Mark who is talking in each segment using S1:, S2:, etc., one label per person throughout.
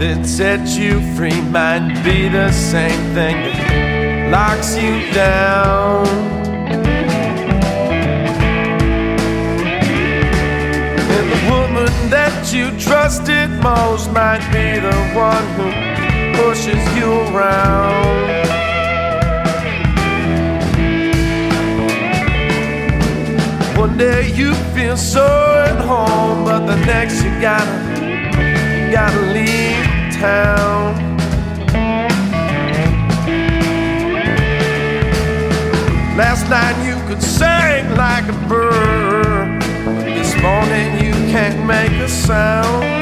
S1: that sets you free might be the same thing that locks you down. And the woman that you trusted most might be the one who pushes you around. One day you feel so at home, but the next you gotta, you gotta leave town. Last night you could sing like a bird, this morning you can't make a sound.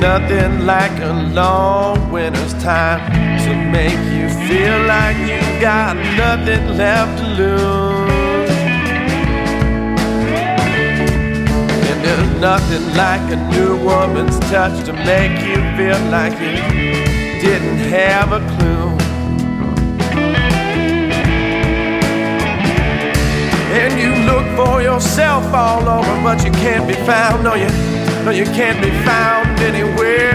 S1: Nothing like a long winter's time to make you feel like you got nothing left to lose. And there's nothing like a new woman's touch to make you feel like you didn't have a clue. And you look for yourself all over, but you can't be found. No, you no, you can't be found anywhere.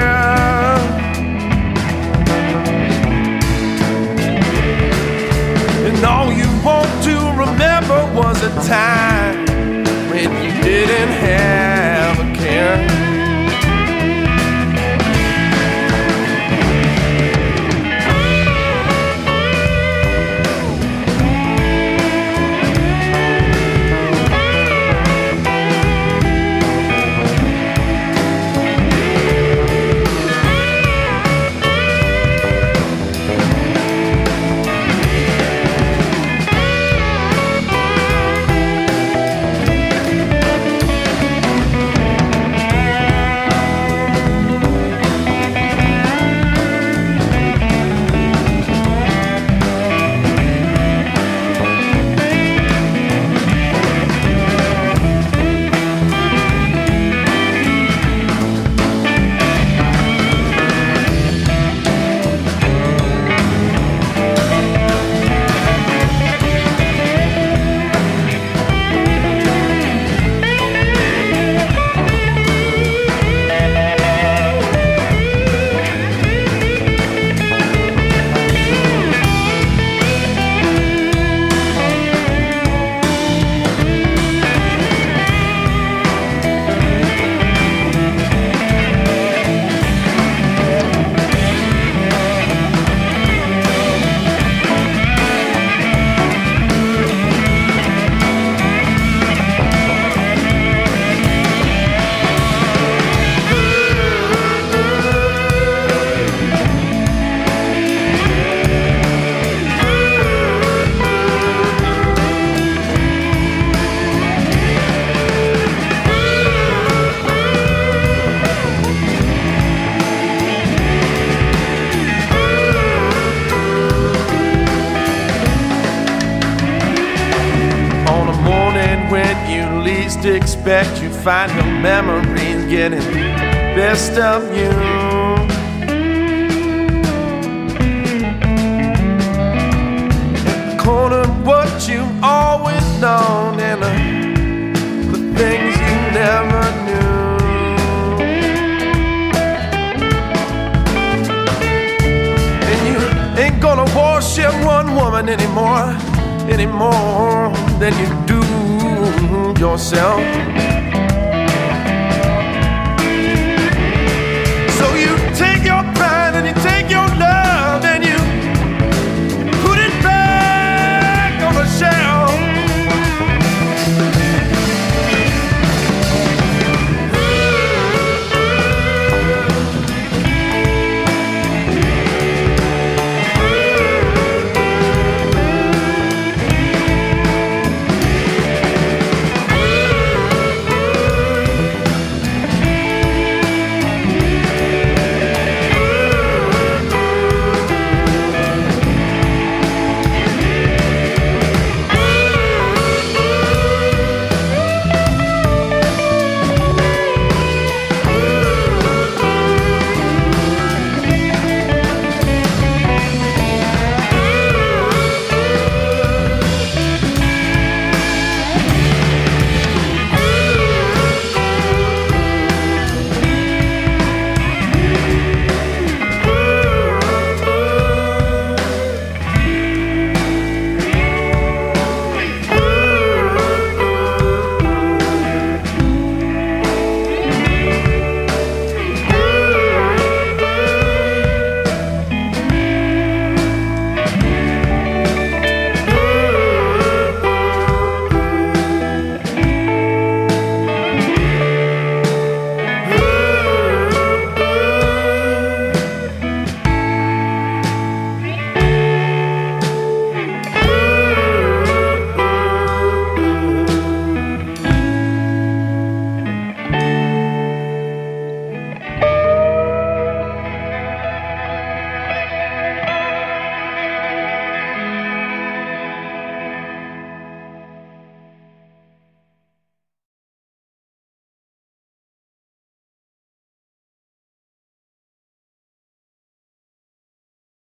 S1: And all you want to remember was a time when you didn't have a care. Expect you find your memories getting best of you. In corner, what you always known, and uh, the things you never knew. And you ain't gonna worship one woman anymore, anymore than you yourself.